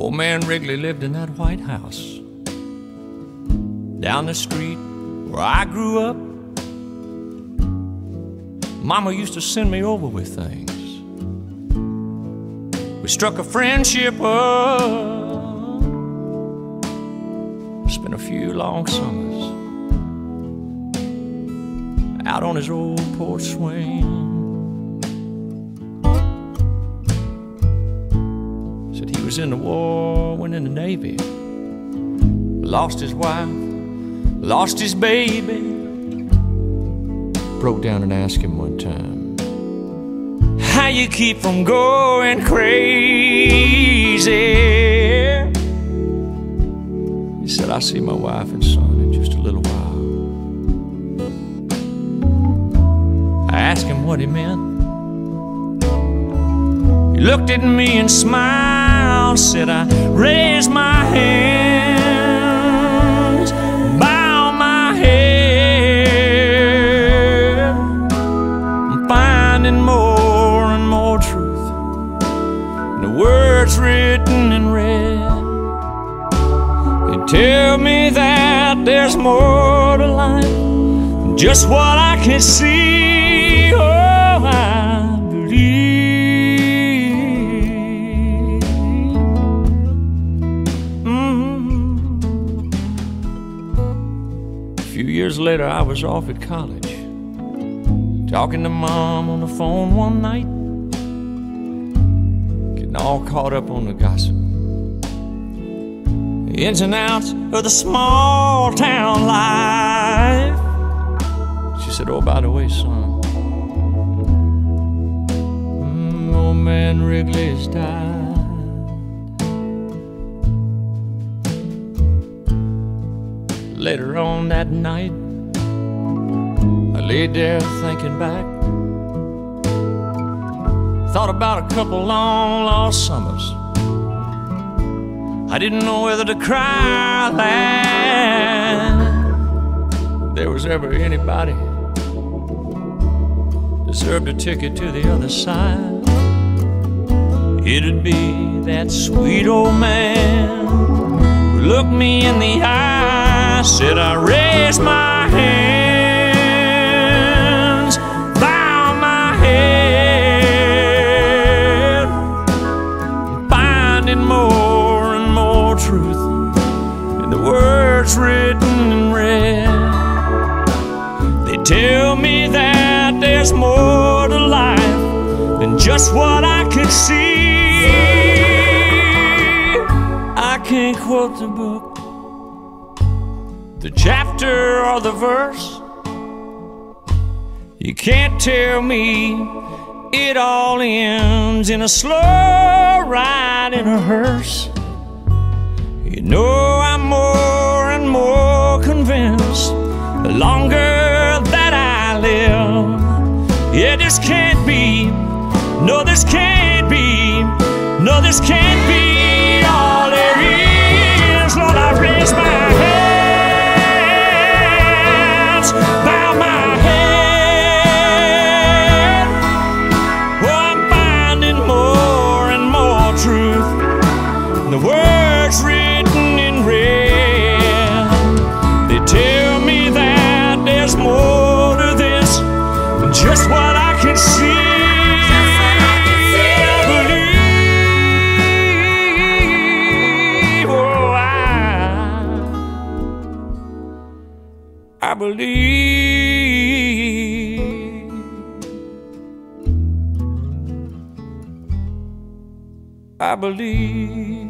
Old man Wrigley lived in that White House. Down the street where I grew up, Mama used to send me over with things. We struck a friendship up, spent a few long summers out on his old porch swing. Was in the war, went in the Navy, lost his wife, lost his baby. Broke down and asked him one time, How you keep from going crazy? He said, I see my wife and son in just a little while. I asked him what he meant. He looked at me and smiled, said, I raise my hands, bow my head. I'm finding more and more truth in the words written in red. They tell me that there's more to life than just what I can see. Oh, I believe. Few years later, I was off at college, talking to mom on the phone one night, getting all caught up on the gossip the ins and outs of the small town life. She said, Oh, by the way, son, mm, old man Wrigley's died. Later on that night, I laid there thinking back. Thought about a couple long lost summers. I didn't know whether to cry or laugh. There was ever anybody deserved a ticket to the other side. It'd be that sweet old man who looked me in the eye, said I raised my hands, bow my head, finding more and more truth in the words written in red. They tell me that there's more to life than just what I could see. I can't quote the book, the chapter or the verse. You can't tell me it all ends in a slow ride in a hearse. You know I'm more and more convinced the longer that I live. Yeah, this can't be, no, this can't be, no, this can't be there's more to this than just what I can see. I believe, oh, I, I believe.